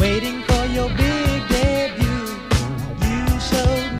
waiting for your